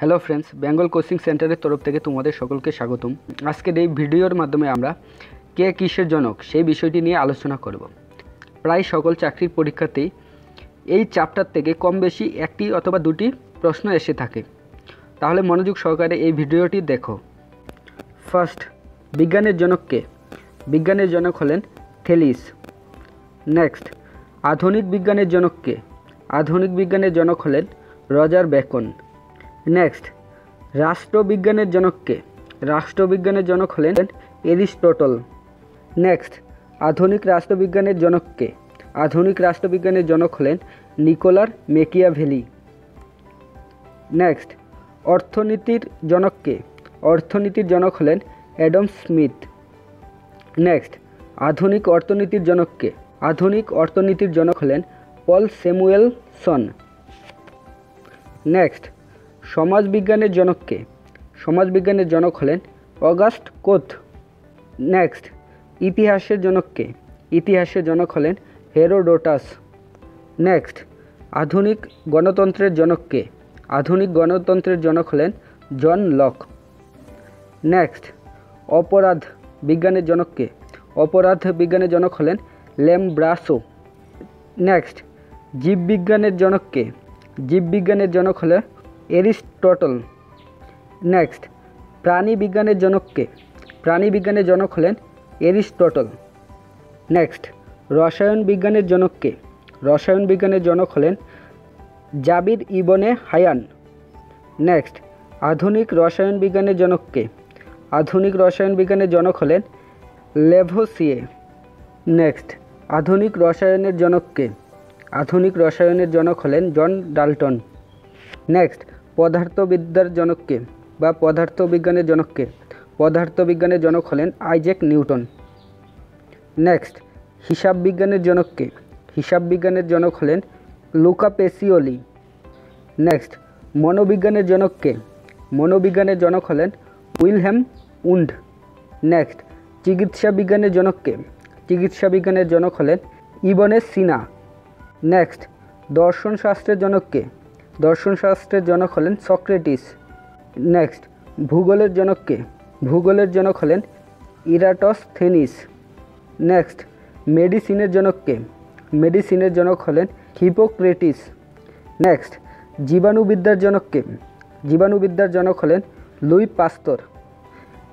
Hello friends Bengal coaching সেন্টারের তরফ থেকে তোমাদের সকলকে স্বাগতম। আজকের এই ভিডিওর মাধ্যমে আমরা কে কিসের জনক সেই বিষয়টি নিয়ে আলোচনা করব। প্রায় সকল চাকরির পরীক্ষাতেই এই চাপটার থেকে কম বেশি একটি অথবা দুটি প্রশ্ন এসে থাকে। তাহলে মনোযোগ সহকারে এই ভিডিওটি দেখো। ফার্স্ট বিজ্ঞানের জনক কে? বিজ্ঞানের জনক হলেন থেলিস। নেক্সট আধুনিক বিজ্ঞানের জনক কে? আধুনিক বিজ্ঞানের জনক হলেন রজার বেকন। নেক্সট রাষ্ট্রবিজ্ঞানের জনক কে? রাষ্ট্রবিজ্ঞানের জনক হলেন এরিস্টটল। নেক্সট আধুনিক রাষ্ট্রবিজ্ঞানের জনক কে? আধুনিক রাষ্ট্রবিজ্ঞানের জনক হলেন নিকোলার মেকিয়াভেলি। নেক্সট অর্থনীতির জনক কে? অর্থনীতির জনক হলেন অ্যাডম স্মিথ। নেক্সট আধুনিক অর্থনীতির জনক কে? আধুনিক অর্থনীতির জনক হলেন পল স্যামুয়েলসন। নেক্সট সমাজবিজ্ঞানের জনক কে সমাজবিজ্ঞানের জনক হলেন অগাস্ট কোথ। নেক্সট ইতিহাসের জনক কে ইতিহাসের জনক হলেন হেরোডোটাস। নেক্সট আধুনিক গণতন্ত্রের জনক কে আধুনিক গণতন্ত্রের জনক হলেন জন লক। নেক্সট অপরাধ বিজ্ঞানের জনক কে অপরাধ বিজ্ঞানের জনক হলেন ল্যামব্রাসো নেক্সট জীববিজ্ঞানের জনক কে জীববিজ্ঞানের জনক হলে এরিস্টটল। নেক্সট, প্রাণী বিজ্ঞানের জনক কে প্রাণী বিজ্ঞানের জনক হলেন এরিস্টটল। নেক্সট, রসায়ন বিজ্ঞানের জনক কে রসায়ন বিজ্ঞানের জনক হলেন জাবির ইবনে হায়ান। নেক্সট, আধুনিক রসায়ন বিজ্ঞানের জনক কে আধুনিক রসায়ন বিজ্ঞানের জনক হলেন লেভোসিয়ে। নেক্সট, আধুনিক রসায়নের জনক কে আধুনিক রসায়নের জনক হলেন জন ডাল্টন। নেক্সট পদার্থবিদ্যার জনককে বা পদার্থবিজ্ঞানের জনককে। পদার্থবিজ্ঞানের জনক হলেন আইজ্যাক নিউটন। নেক্সট হিসাব বিজ্ঞানের জনককে। হিসাব বিজ্ঞানের জনক হলেন লুকা পেসিওলি। নেক্সট, মনোবিজ্ঞানের জনককে। মনোবিজ্ঞানের জনক হলেন উইলহ্যাম উন্ড। নেক্সট চিকিৎসা বিজ্ঞানের জনককে। চিকিৎসা বিজ্ঞানের জনক হলেন ইবনে সিনা। নেক্সট, দর্শনশাস্ত্রের জনককে। দর্শনশাস্ত্রের জনক হলেন সক্রেটিস। নেক্সট, ভূগোলের জনককে ভূগোলের জনক হলেন ইরাটস থেনিস। নেক্সট, মেডিসিনের জনককে মেডিসিনের জনক হলেন হিপোক্রেটিস। নেক্সট, জীবাণুবিদ্যার জনককে জীবাণুবিদ্যার জনক হলেন লুই পাস্তর।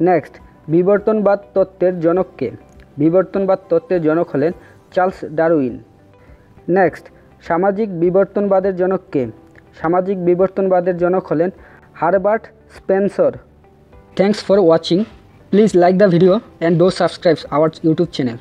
নেক্সট, বিবর্তনবাদ তত্ত্বের জনককে বিবর্তনবাদ তত্ত্বের জনক হলেন চার্লস ডারউইন। নেক্সট, সামাজিক বিবর্তনবাদের জনক কে? সামাজিক বিবর্তনবাদের জনক হলেন Herbert Spencer. Thanks for watching please like the video and do subscribe our YouTube channel